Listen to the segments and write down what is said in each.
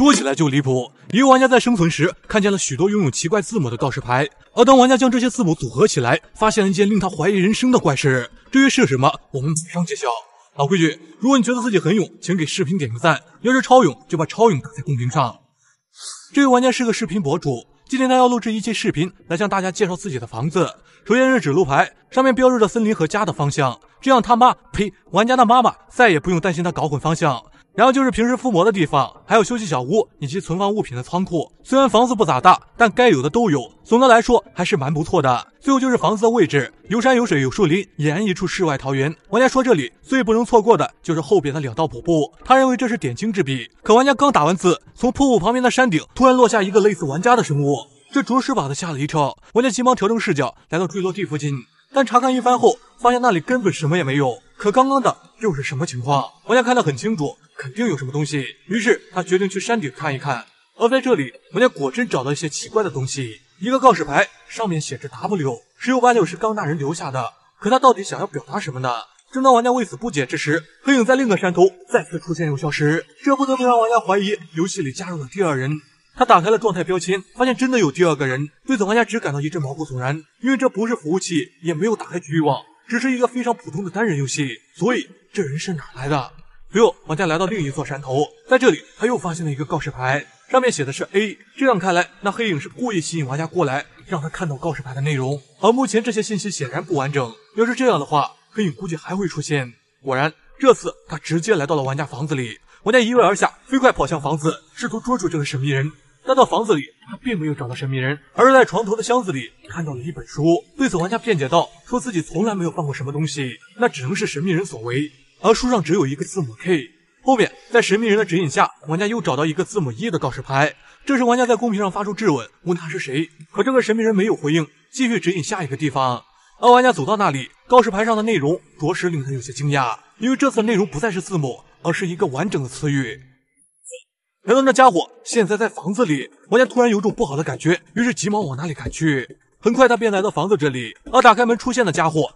说起来就离谱，一个玩家在生存时看见了许多拥有奇怪字母的告示牌，而当玩家将这些字母组合起来，发现了一件令他怀疑人生的怪事。至于是什么，我们马上揭晓。老规矩，如果你觉得自己很勇，请给视频点个赞；要是超勇，就把超勇打在公屏上。这位玩家是个视频博主，今天他要录制一期视频来向大家介绍自己的房子。首先是指路牌，上面标注着森林和家的方向，这样他妈呸，玩家的妈妈再也不用担心他搞混方向。然后就是平时敷膜的地方，还有休息小屋以及存放物品的仓库。虽然房子不咋大，但该有的都有，总的来说还是蛮不错的。最后就是房子的位置，有山有水有树林，俨然一处世外桃源。玩家说这里最不能错过的就是后边的两道瀑布，他认为这是点睛之笔。可玩家刚打完字，从瀑布旁边的山顶突然落下一个类似玩家的生物，这着实把他吓了一跳。玩家急忙调整视角，来到坠落地附近，但查看一番后，发现那里根本什么也没有。可刚刚的又是什么情况？玩家看得很清楚。肯定有什么东西，于是他决定去山顶看一看。而在这里，玩家果真找到一些奇怪的东西，一个告示牌，上面写着 W，十有八九是刚大人留下的。可他到底想要表达什么呢？正当玩家为此不解之时，黑影在另一个山头再次出现又消失，这不得不让玩家怀疑游戏里加入了第二人。他打开了状态标签，发现真的有第二个人。对此，玩家只感到一阵毛骨悚然，因为这不是服务器，也没有打开局域网，只是一个非常普通的单人游戏。所以这人是哪来的？随后，玩家来到另一座山头，在这里他又发现了一个告示牌，上面写的是 A。这样看来，那黑影是故意吸引玩家过来，让他看到告示牌的内容。而目前这些信息显然不完整，要是这样的话，黑影估计还会出现。果然，这次他直接来到了玩家房子里，玩家一跃而下，飞快跑向房子，试图捉住这个神秘人。但到房子里，他并没有找到神秘人，而是在床头的箱子里看到了一本书。对此，玩家辩解道，说自己从来没有放过什么东西，那只能是神秘人所为。而书上只有一个字母 K，后面在神秘人的指引下，玩家又找到一个字母 E 的告示牌。这时，玩家在公屏上发出质问，问他是谁。可这个神秘人没有回应，继续指引下一个地方。而玩家走到那里，告示牌上的内容着实令他有些惊讶，因为这次的内容不再是字母，而是一个完整的词语。难道那家伙现在在房子里？玩家突然有种不好的感觉，于是急忙往那里赶去。很快，他便来到房子这里，而打开门出现的家伙。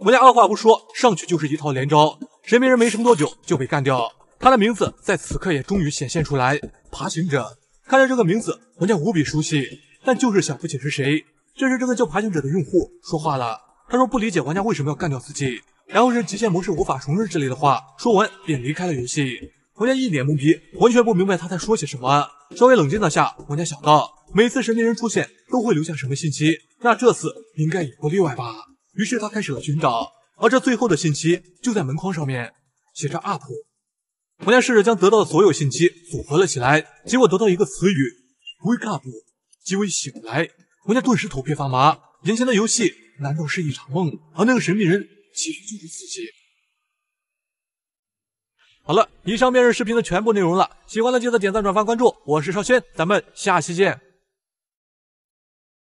玩家二话不说，上去就是一套连招。神秘人没撑多久就被干掉，他的名字在此刻也终于显现出来——爬行者。看着这个名字，玩家无比熟悉，但就是想不起是谁。这时，这个叫爬行者的用户说话了，他说不理解玩家为什么要干掉自己，然后是极限模式无法重置之类的话。说完便离开了游戏。玩家一脸懵逼，完全不明白他在说些什么。稍微冷静了下，玩家想到，每次神秘人出现都会留下什么信息，那这次应该也不例外吧。于是他开始了寻找，而这最后的信息就在门框上面，写着 UP。玩家试着将得到的所有信息组合了起来，结果得到一个词语 “wake up”，即为醒来。玩家顿时头皮发麻，眼前的游戏难道是一场梦？而那个神秘人其实就是自己。好了，以上便是视频的全部内容了。喜欢的记得点赞、转发、关注。我是少轩，咱们下期见。